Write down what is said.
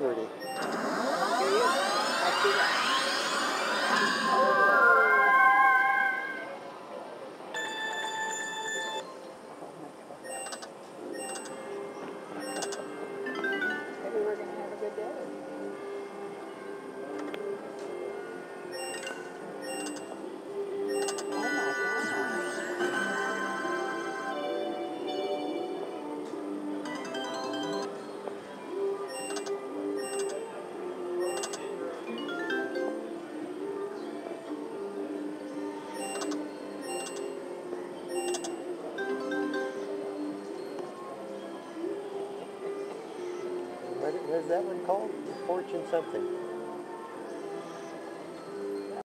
we're going to have a good day. What was that one called? Fortune something.